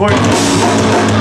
Court.